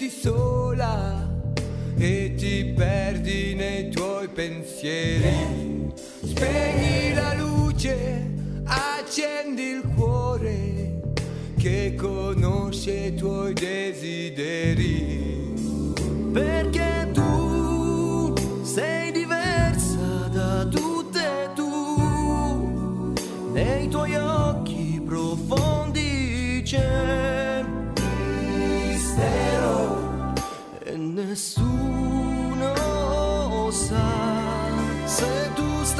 senti sola e ti perdi nei tuoi pensieri. Spegni la luce, accendi il cuore che conosce i tuoi desideri.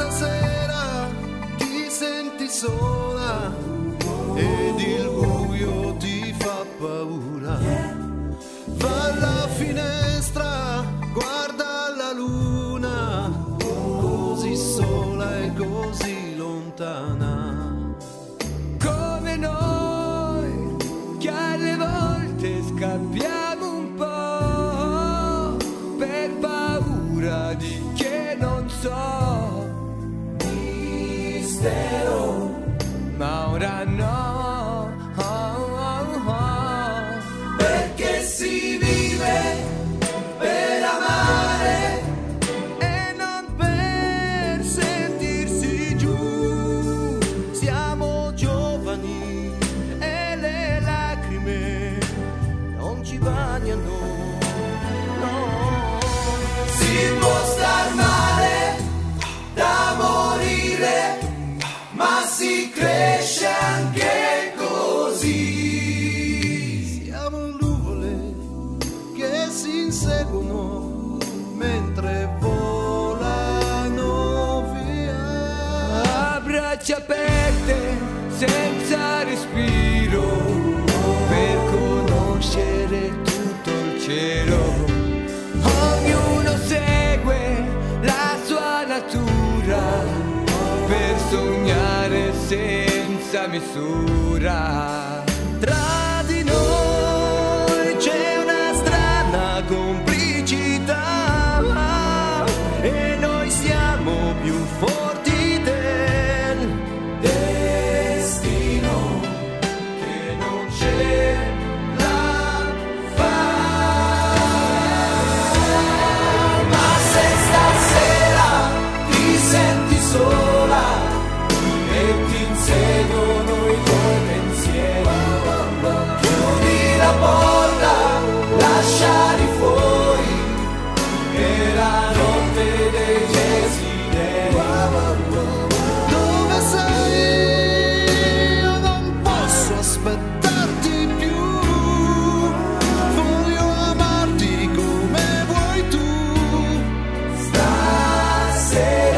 Stasera ti senti sola ed il buio ti fa paura, va alla finestra, guarda la luna, così sola e così lontana. instead braccia aperte, senza respiro, per conoscere tutto il cielo. Ognuno segue la sua natura, per sognare senza misura. Tra di noi c'è una strana complicità e noi siamo più forti aspettarti più. Voglio amarti come vuoi tu. Stasera